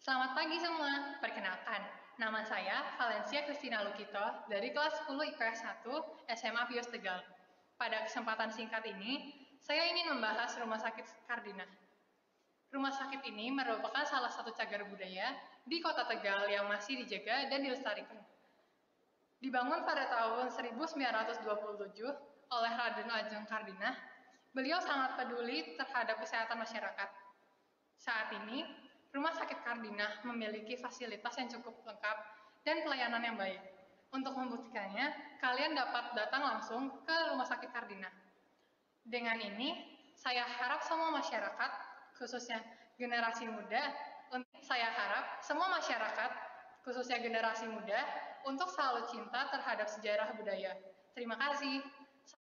Selamat pagi semua. Perkenalkan, nama saya Valencia Christina Lukito dari kelas 10 IPS 1 SMA Pius Tegal. Pada kesempatan singkat ini, saya ingin membahas Rumah Sakit Kardina. Rumah sakit ini merupakan salah satu cagar budaya di kota Tegal yang masih dijaga dan dilestarikan. Dibangun pada tahun 1927 oleh Raden Ajeng Kardina, beliau sangat peduli terhadap kesehatan masyarakat. Saat ini, Rumah Sakit Kardina memiliki fasilitas yang cukup lengkap dan pelayanan yang baik. Untuk membuktikannya, kalian dapat datang langsung ke Rumah Sakit Kardina. Dengan ini, saya harap semua masyarakat, khususnya generasi muda, saya harap semua masyarakat, khususnya generasi muda, untuk selalu cinta terhadap sejarah budaya. Terima kasih.